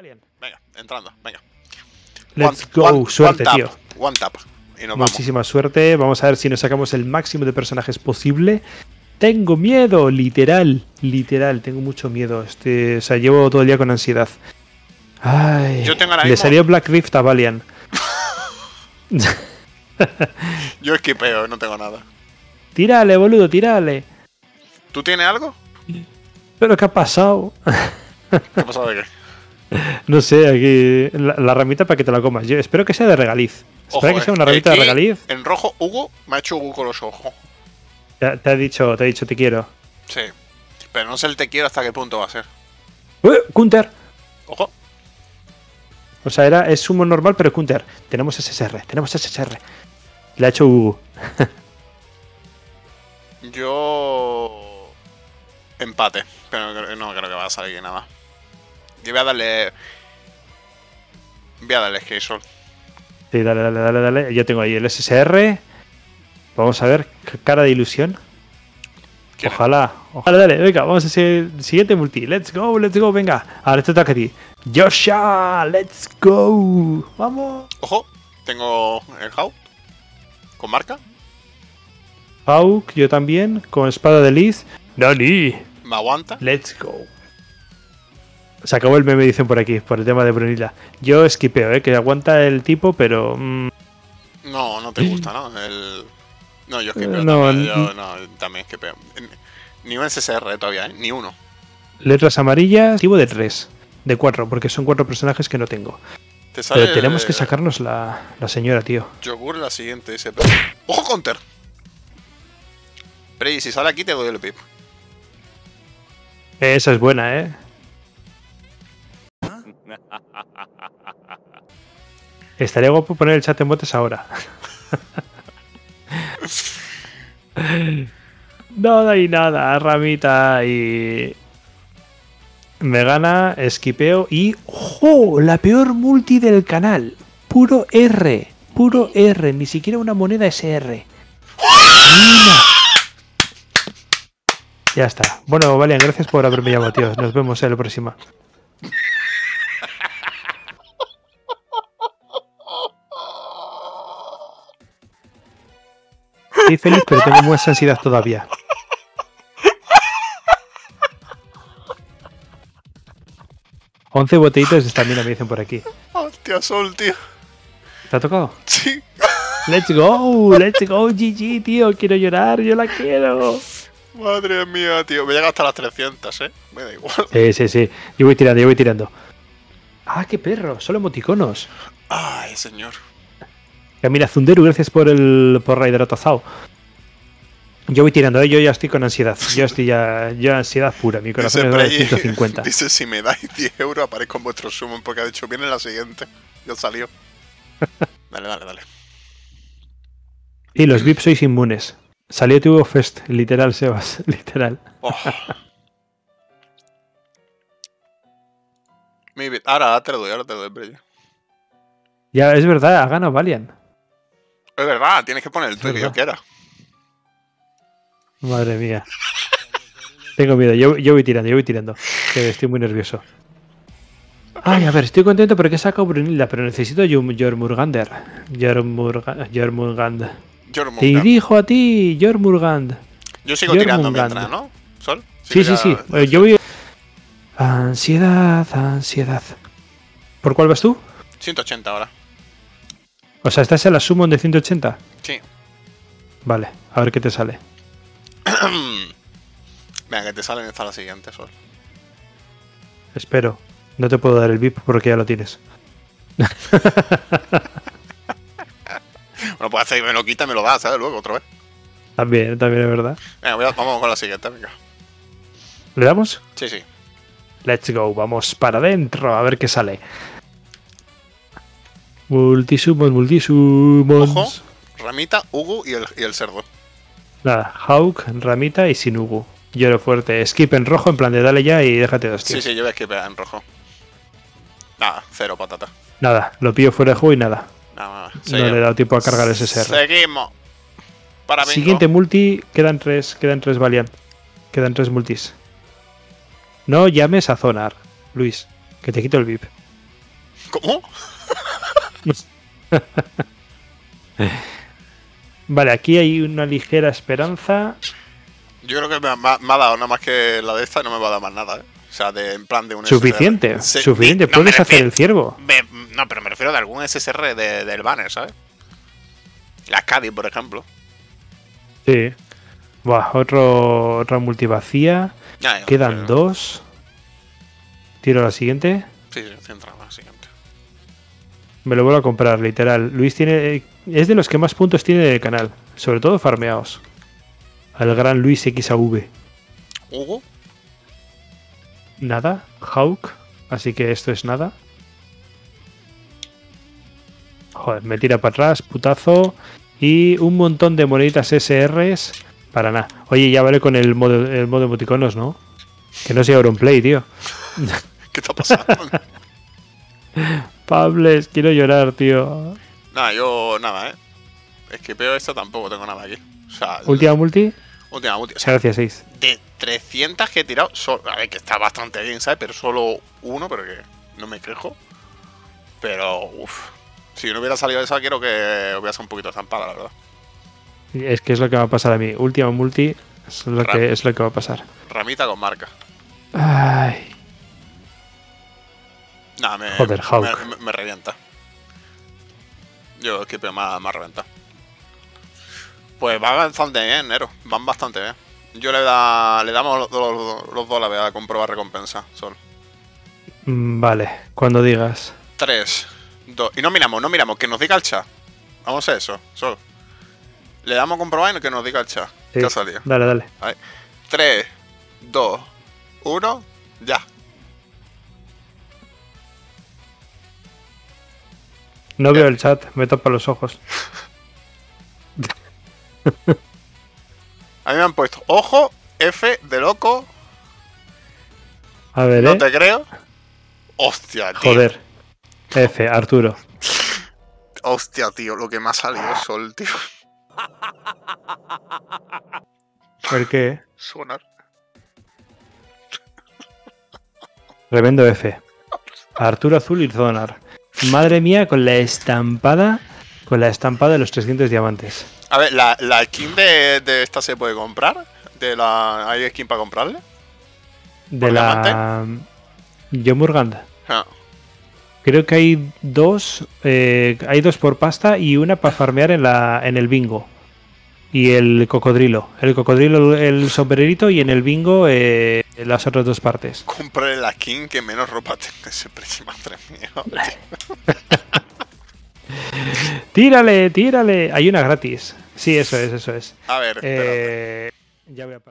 Venga, entrando, venga. Let's One- go. one- suerte, one tap, tío. One tap. Y nos vamos. Muchísima suerte. Vamos a ver si nos sacamos el máximo de personajes posible. Tengo miedo, literal, literal, tengo mucho miedo. Este, o sea, llevo todo el día con ansiedad. Ay, Yo tengo ahora le mismo- salió Black Rift a Valiant. Yo esquipeo, no tengo nada. tírale, boludo, tírale. ¿Tú tienes algo? Pero ¿qué ha pasado? ¿Qué ha pasado de qué? No sé, aquí la, la ramita para que te la comas. Yo espero que sea de regaliz. Espero que eh, sea una ramita de regaliz. En rojo, Hugo me ha hecho Hugo con los ojos. Te, te ha dicho, te ha dicho te quiero. Sí. Pero no sé el te quiero hasta qué punto va a ser. ¡Eh! Counter. Ojo. O sea, era, es sumo normal, pero counter. Tenemos SSR, tenemos SSR. Le ha hecho Hugo. Yo. Empate. Pero no creo- no creo que va a salir nada. Yo voy a darle. Voy a darle Skate Sí, dale, dale, dale, dale. Yo tengo ahí el SSR. Vamos a ver, cara de ilusión. ¿Quién? Ojalá, ojalá, dale, venga, vamos a hacer el siguiente multi. Let's go, let's go, venga. Ahora te toca a ti. Joshua, let's go. Vamos. Ojo. Tengo el How. Con marca. Hawk, yo también, con espada de Liz. Nani, Me aguanta. let's go. Se acabó el meme, dicen por aquí, por el tema de Brunilla. Yo esquipeo, eh, que aguanta el tipo, pero. mm, No, no te gusta, ¿no? El... No, yo esquipeo Eh, no, también. Yo no, también esquipeo. Ni un SSR todavía, ¿eh? Ni uno. letras amarillas, activo de 3, de 4, porque son cuatro personajes que no tengo. Te sale Pero tenemos que el sacarnos la, la señora, tío. Yogur la siguiente, dice. pero- ¡Ojo, counter! Pero y si sale aquí te doy el pip. Esa es buena, ¿eh? Estaría guapo poner el chat en botes ahora. no hay nada, ramita y... Me gana, esquipeo y... ¡Ojo! La peor multi del canal. Puro R. Puro R. Ni siquiera una moneda SR. Mira. Ya está. Bueno, Valian, gracias por haberme llamado, tío. Nos vemos en la próxima. Estoy feliz, pero tengo mucha ansiedad todavía. Once botellitas de estamina me dicen por aquí. Hostia, Sol, tío. ¿Te ha tocado? Sí. Let's go, let's go, GG, tío. Quiero llorar, yo la quiero. Madre mía, tío. Me llega hasta las 300, ¿eh? Me da igual. Sí, sí, sí. Yo voy tirando, yo voy tirando. Ah, qué perro, solo emoticonos. Ay, señor. Ya, mira, Zunderu, gracias por el por Raider. Yo voy tirando, ¿eh? yo ya estoy con ansiedad. Yo estoy ya, yo ansiedad pura. Mi corazón Dice, es de Prey- 150. dice, si me dais 10 euros aparezco en vuestro summon porque ha dicho, viene la siguiente. Ya salió. Dale, dale, dale. Y los VIPs sois inmunes. Salió tu Fest, literal, Sebas, literal. Oh. Ahora, ahora te lo doy, ahora te lo doy. Ya, es verdad, ha ganado Valiant. Es verdad, tienes que poner el tuyo que yo quiera. Madre mía. Tengo miedo, yo, yo voy tirando, yo voy tirando. Que estoy muy nervioso. Ay, a ver, estoy contento porque he sacado Brunilda, pero necesito Jorm- Jormungandr. Jormurga- Jormungand. Jormungand. Te dirijo a ti, Jormungand. Yo sigo tirando mientras, ¿no? ¿Sol? Sí, sí, ya- sí. Eh, Yo voy. Ansiedad, ansiedad. ¿Por cuál vas tú? 180 ahora. O sea, ¿estás en la summon de 180? Sí. Vale, a ver qué te sale. Venga, que te salen esta la siguiente, Sol. Espero. No te puedo dar el VIP porque ya lo tienes. Bueno, pues hacer me lo quita y me lo da, ¿sabes? Luego, otra vez. También, también es verdad. Venga, voy a- vamos con la siguiente, venga. ¿Le damos? Sí, sí. Let's go, vamos para adentro a ver qué sale. Multisummons, multisummons. Ojo. Ramita, Hugo y el, y el cerdo. Nada, Hawk, Ramita y Sinugu. Lloro fuerte. Skip en rojo, en plan de dale ya y déjate dos Sí, tíos. sí, yo voy a esquipear en rojo. Nada, cero patata. Nada, lo pillo fuera de juego y nada. Nada. No le he dado tiempo a cargar ese SR. Seguimos. Para bingo. Siguiente multi, quedan tres, quedan tres Valiant. Quedan tres multis. No llames a Zonar, Luis, que te quito el VIP. ¿Cómo? Vale, aquí hay una ligera esperanza. Yo creo que me ha, me dado nada más que la de esta y no me va a dar más nada, ¿eh? O sea, de, en plan de un Suficiente, SSR. Sí, suficiente. no, Puedes hacer el ciervo. me- no, pero me refiero de algún SSR de- del banner, ¿sabes? La Caddy, por ejemplo. Sí. Buah, otro, otra multivacía. Quedan pero- dos. Tiro la siguiente. Sí, sí, centra la siguiente. Me lo vuelvo a comprar, literal. Luis tiene. Es de los que más puntos tiene del canal. Sobre todo farmeados. Al gran Luis XAV. Hugo. Nada. Hawk. Así que esto es nada. Joder, me tira para atrás, putazo. Y un montón de moneditas SRs. Para nada. Oye, ya vale con el modo, el modo emoticonos, ¿no? Que no sea Auronplay, tío. ¿Qué está pasando? Pables, quiero llorar, tío. nada, yo nada, ¿eh? Es que peor esto tampoco tengo nada aquí. O sea, Última multi. última, última. O sea, Gracias, 6. de 300 que he tirado, a ver, que está bastante bien, ¿sabes? Pero solo uno, pero que no me quejo. Pero, uff. Si no hubiera salido esa, quiero que hubiera sido un poquito zampada, la verdad. Es que es lo que va a pasar a mí. Última multi es lo que, es lo que va a pasar. Ramita con marca. Ay. Nada, me, Joder, Hawk. me, me- me revienta. Yo ha, me ha reventado. Pues va bastante bien, Nero. Van bastante bien. Yo le, da, le damos los, los- los dos la verdad, a comprobar recompensa. Solo. Mm, Vale, cuando digas. 3, 2. Y no miramos, no miramos, que nos diga el chat. Vamos a eso, solo. Le damos a comprobar y que nos diga el chat. Sí. ¿Qué ha salido? Dale, dale. 3, 2, 1, ya. No veo el chat, me tapa los ojos. A mí me han puesto, ojo, F de loco, A ver, no eh. te creo. Hostia, tío. Joder. F, Arturo. Hostia, tío, lo que me ha salido sol, tío. ¿Por qué? Sonar. Tremendo F. Arturo Azul y Zonar. Madre mía, con la estampada. Con la estampada de los 300 diamantes. A ver, ¿la, la skin de, de esta se puede comprar? ¿De la, ¿Hay skin para comprarle? De ¿Por la. Jomurgand. Ah, Creo que hay dos. eh, hay dos por pasta y una para farmear en, la, en el bingo. Y el cocodrilo. El cocodrilo, el sombrerito y en el bingo eh, las otras dos partes. compré la skin que menos ropa tenga ese precio, madre mía. Tírale, tírale. Hay una gratis. Sí, eso es, eso es. A ver. Eh, ya voy a parar.